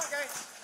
Okay.